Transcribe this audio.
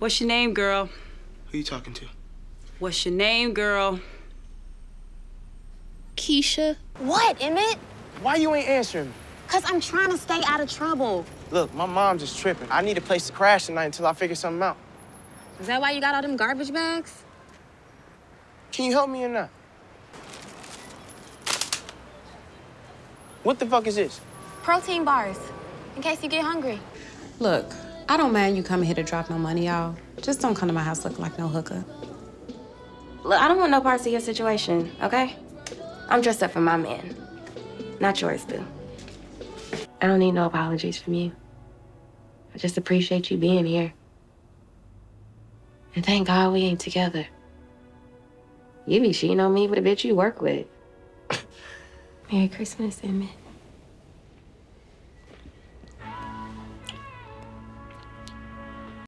What's your name, girl? Who you talking to? What's your name, girl? Kiesha. What, Emmett? Why you ain't answering me? Cause I'm trying to stay out of trouble. Look, my mom's just tripping. I need a place to crash tonight until I figure something out. Is that why you got all them garbage bags? Can you help me or not? What the fuck is this? Protein bars, in case you get hungry. Look, I don't mind you coming here to drop no money, y'all. Just don't come to my house looking like no hooker. Look, I don't want no parts of your situation, okay? I'm dressed up for my man, not yours, boo. I don't need no apologies from you. I just appreciate you being here. And thank God we ain't together. You be cheating on me with a bitch you work with. Merry Christmas, Emmett.